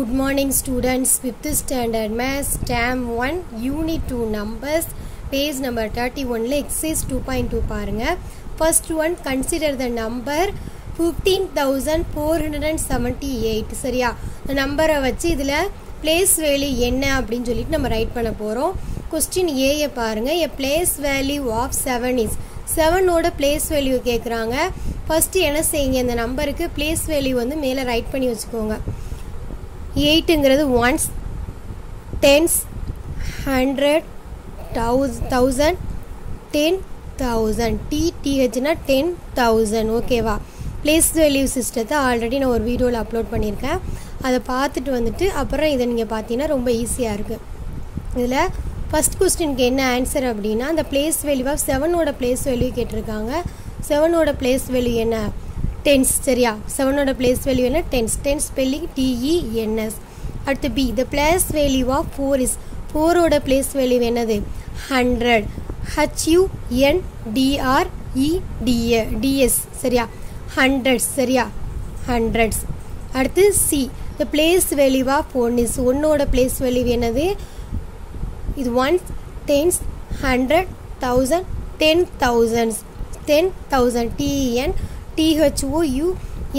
Good morning students, 5th standard maths, term 1, unit 2 numbers, page number 31 ல exercise 2.2 பாருங்க. First one consider the number 15478 சரியா? இந்த நம்பரை வச்சு இதில் place value என்ன அப்படின்னு சொல்லிட்டு நம்ம ரைட் பண்ண போகிறோம் கொஸ்டின் ஏயை பாருங்க. A place value of 7 is செவனோட பிளேஸ் வேல்யூ கேட்குறாங்க ஃபஸ்ட்டு என்ன செய்யுங்க? இந்த நம்பருக்கு பிளேஸ் வேல்யூ வந்து மேலே ரைட் பண்ணி வச்சுக்கோங்க. எயிட்டுங்கிறது ones tens hundred தௌஸ் thousand ten thousand டிடிஹெச்னா டென் தௌசண்ட் ஓகேவா பிளேஸ் வேல்யூ சிஸ்டத்தை ஆல்ரெடி நான் ஒரு வீடியோவில் அப்லோட் பண்ணியிருக்கேன். அதை பார்த்துட்டு வந்துட்டு அப்புறம் இதை நீங்கள் பார்த்தீங்கன்னா ரொம்ப ஈஸியாக இருக்குது இதில் ஃபஸ்ட் கொஸ்டினுக்கு என்ன ஆன்சர் அப்படின்னா அந்த பிளேஸ் வேல்யூவாக செவனோட பிளேஸ் வேல்யூ கேட்டிருக்காங்க. செவனோட பிளேஸ் வேல்யூ என்ன? டென்ஸ் சரியா? செவனோட பிளேஸ் வேல்யூ என்ன? டென்ஸ் டென்ஸ் ஸ்பெல்லிங் டிஇஎன்எஸ் அடுத்து be the place value of four is ஃபோரோட பிளேஸ் வேல்யூ என்னது? ஹண்ட்ரட் ஹச்யூஎன்டிஆர்இடிஏ டிஎஸ் சரியா? ஹண்ட்ரட்ஸ் சரியா? ஹண்ட்ரட்ஸ் அடுத்து see the place value of one is ஒன்னோட பிளேஸ் வேல்யூ என்னது? இது ones tens hundred thousand ten thousands ten thousand TN DHO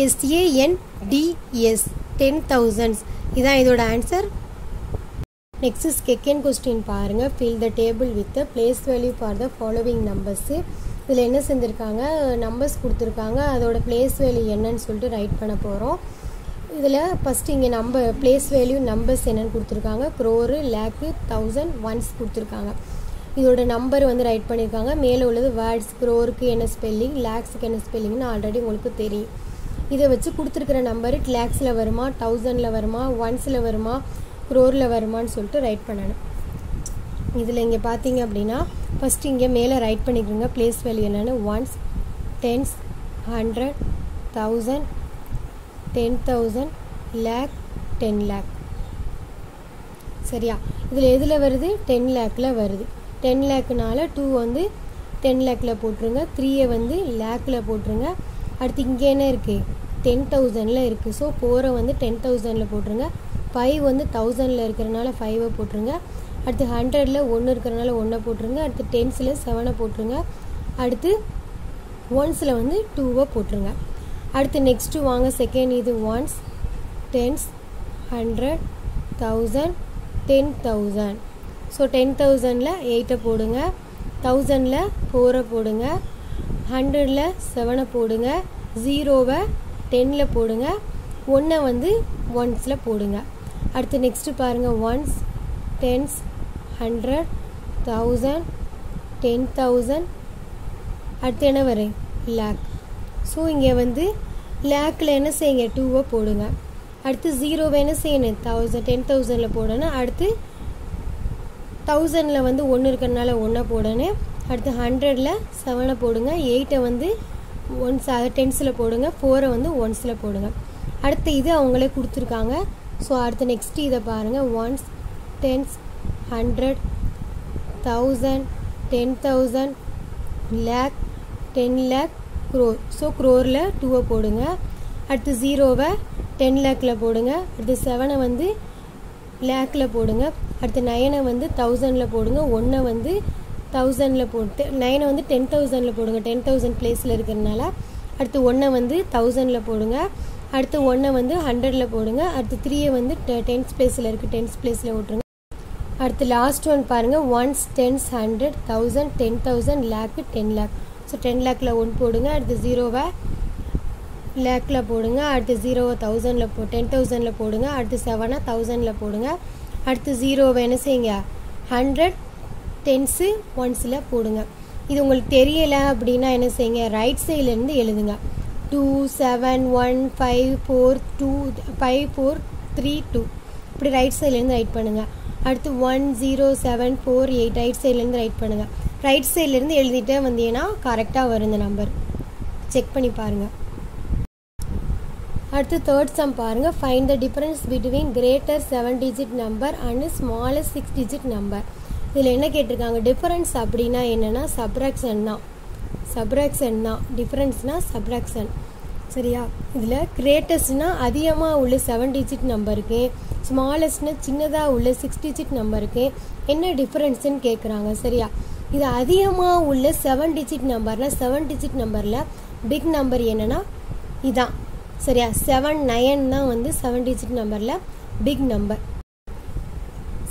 எஸ்ஏஎன்டிஎஸ் ten thousands இதான் இதோட ஆன்சர் நெக்ஸ்ட் செகண்ட் கொஸ்டின் பாருங்கள் fill the table with place value for the following numbers இதில் என்ன செஞ்சுருக்காங்க? Numbers கொடுத்துருக்காங்க. அதோட பிளேஸ் வேல்யூ என்னன்னு சொல்லிட்டு ரைட் பண்ண போகிறோம் இதில் ஃபஸ்ட்டு இங்கே நம்பர் பிளேஸ் வேல்யூ நம்பர்ஸ் என்னென்னு கொடுத்துருக்காங்க. க்ரோரு லேக்கு தௌசண்ட் ஒன்ஸ் கொடுத்துருக்காங்க. இதோட நம்பர் வந்து ரைட் பண்ணியிருக்காங்க மேலே உள்ளது வேர்ட்ஸ் க்ரோருக்கு என்ன ஸ்பெல்லிங் லேக்ஸுக்கு என்ன ஸ்பெல்லிங்னு ஆல்ரெடி உங்களுக்கு தெரியும். இதை வச்சு கொடுத்துருக்குற நம்பர் லேக்ஸில் வருமா தௌசண்டில் வருமா ஒன்ஸில் வருமா க்ரோரில் வருமான்னு சொல்லிட்டு ரைட் பண்ணணும். இதில் இங்கே பார்த்தீங்க அப்படின்னா ஃபஸ்ட்டு இங்கே மேலே ரைட் பண்ணிக்கிறோங்க பிளேஸ் வேல்யூ என்னென்னு? Ones tens hundred thousand ten thousand lakh ten lakh சரியா? இதில் எதில் வருது? டென் லேக்கில் வருது. டென் லேக்குனால டூ வந்து டென் லேக்கில் போட்டுருங்க. த்ரீயை வந்து லேக்கில் போட்டுருங்க. அடுத்து இங்கே என்ன இருக்குது டென் தௌசண்டில் இருக்குது ஸோ ஃபோரை வந்து டென் தௌசண்டில் போட்டுருங்க. ஃபைவ் வந்து தௌசண்டில் இருக்கிறனால ஃபைவை போட்டுருங்க. அடுத்து ஹண்ட்ரடில் ஒன்று இருக்கிறனால ஒன்றை போட்டுருங்க. அடுத்து டென்ஸில் செவனை போட்டுருங்க. அடுத்து ஒன்ஸில் வந்து டூவை போட்டுருங்க. அடுத்து நெக்ஸ்ட்டு வாங்க. செகண்ட் இது ones tens hundred thousand ten thousand so ten தௌசண்டில் எயிட்டை போடுங்க. தௌசண்டில் ஃபோரை போடுங்க. ஹண்ட்ரடில் செவனை போடுங்க. ஜீரோவை டென்னில் போடுங்க. ஒன்றை வந்து ஒன்ஸில் போடுங்க. அடுத்து நெக்ஸ்ட்டு பாருங்கள் ones tens hundred thousand ten thousand அடுத்து என்ன வரும்? லேக் ஸோ இங்கே வந்து லேக்கில் என்ன செய்யுங்க? டூவை போடுங்க. அடுத்து ஜீரோவை என்ன செய்யணும்? தௌசண்ட் டென் தௌசண்டில் போடணும். அடுத்து தௌசண்டில் வந்து ஒன்று இருக்கிறனால ஒன்றை போடணும் அடுத்து ஹண்ட்ரடில் செவனை போடுங்க. எயிட்டை வந்து ஒன்ஸ் டென்ஸில் போடுங்க. ஃபோரை வந்து ஒன்ஸில் போடுங்க. அடுத்து இது அவங்களே கொடுத்துருக்காங்க. ஸோ அடுத்து நெக்ஸ்ட்டு இதை பாருங்கள் ones tens hundred thousand ten thousand lakh ten lakh crore so க்ரோரில் டூவை போடுங்க. அடுத்து ஜீரோவை டென் லேக்கில் போடுங்க. அடுத்து செவனை வந்து லேக்கில் போடுங்க. அடுத்து நைனை வந்து தௌசண்டில் போடுங்க. ஒன்றை வந்து தௌசண்டில் போட்டு நைனை வந்து டென் தௌசண்டில் போடுங்க. டென் தௌசண்ட் பிளேஸில் இருக்கிறனால அடுத்து ஒன்றை வந்து தௌசண்டில் போடுங்க. அடுத்து ஒன்றை வந்து ஹண்ட்ரடில் போடுங்க. அடுத்து த்ரீயை வந்து டென்ஸ் பிளேஸில் இருக்குது டென்ஸ் பிளேஸில் விட்ருங்க அடுத்து லாஸ்ட் ஒன் பாருங்கள் ones tens hundred thousand ten thousand lakh ten lakh so ten லேக்கில் one போடுங்க. அடுத்து ஜீரோவை லேக்கில் போடுங்க அடுத்து ஜீரோவை தௌசண்டில் போ டென் தௌசண்டில் போடுங்க அடுத்து செவனை தௌசண்டில் போடுங்க. அடுத்து ஜீரோவை என்ன செய்யுங்க. ஹண்ட்ரட் டென்ஸு ஒன்ஸில் போடுங்க. இது உங்களுக்கு தெரியலை அப்படின்னா என்ன செய்யுங்க? ரைட் சைட்லேருந்து எழுதுங்க. Two seven one five four two five four three two இப்படி ரைட் சைட்லேருந்து ரைட் பண்ணுங்கள் அடுத்து one zero seven four eight right சைட்லேருந்து ரைட் பண்ணுங்கள் ரைட் சைட்லேருந்து எழுதிட்டே வந்தீங்கன்னா கரெக்டாக வரும் இந்த நம்பர் செக் பண்ணி பாருங்கள் அடுத்து தேர்ட் சம் பாருங்கள் find the difference between greater seven digit number and smallest six digit number இதில் என்ன கேட்டிருக்காங்க? டிஃப்ரென்ஸ் அப்படின்னா என்னென்னா சப்ராக்ஷன் தான். சப்ராக்ஷன் தான். டிஃபரன்ஸ்னால் சப்ராக்ஷன் சரியா? இதில் கிரேட்டஸ்ட்னால் அதிகமாக உள்ள செவன் டிஜிட் நம்பருக்கு ஸ்மாலஸ்ட்னா சின்னதாக உள்ள சிக்ஸ் டிஜிட் நம்பருக்கு என்ன டிஃப்ரென்ஸ்னு கேட்குறாங்க சரியா? இது அதிகமாக உள்ள செவன் டிஜிட் நம்பர்னால் செவன் டிஜிட் நம்பரில் பிக் நம்பர் என்னென்னா இதான். சரியா? செவன் நயன் தான் வந்து செவன் டிஜிட் நம்பரில் பிக் நம்பர்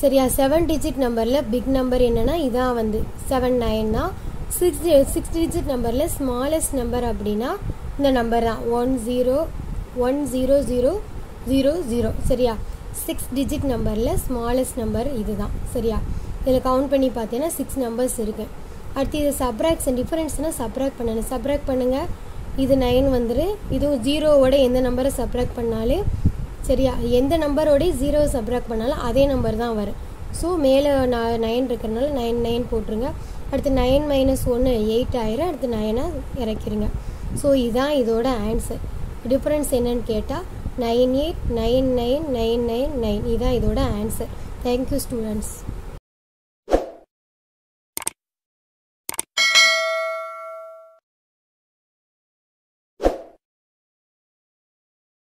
சரியா? செவன் டிஜிட் நம்பரில் பிக் நம்பர் என்னென்னா இதான் வந்து செவன் நயன் தான். சிக்ஸ் சிக்ஸ் டிஜிட் நம்பரில் ஸ்மாலஸ்ட் நம்பர் அப்படின்னா இந்த நம்பர் தான். One zero one zero zero zero zero சரியா? சிக்ஸ் டிஜிட் நம்பரில் ஸ்மாலஸ்ட் நம்பர் இது தான் சரியா? இதில் கவுண்ட் பண்ணி பார்த்தீங்கன்னா சிக்ஸ் நம்பர்ஸ் இருக்குது அடுத்து இது சப்ராக்ஷன் டிஃபரன்ஸ்னால் சப்ராக் பண்ணணும். சப்ராக் பண்ணுங்கள் இது நைன் வந்துரு. இதுவும் ஜீரோவோட எந்த நம்பரை சப்ராக்ட் பண்ணாலும் சரியா? எந்த நம்பரோட ஜீரோவை சப்ராக்ட் பண்ணாலும் அதே நம்பர் தான் வரும். ஸோ மேலே நான் நைன் இருக்கிறனால நைன் நைன் போட்டுருங்க. அடுத்து நைன் மைனஸ் ஒன்று எயிட் ஆயிரம். அடுத்து நைனாக இறக்கிருங்க. ஸோ இதுதான் இதோட ஆன்சர் டிஃப்ரென்ஸ் என்னன்னு கேட்டால் nine eight nine nine nine nine nine இதுதான் இதோட ஆன்சர் தேங்க்யூ ஸ்டூடெண்ட்ஸ்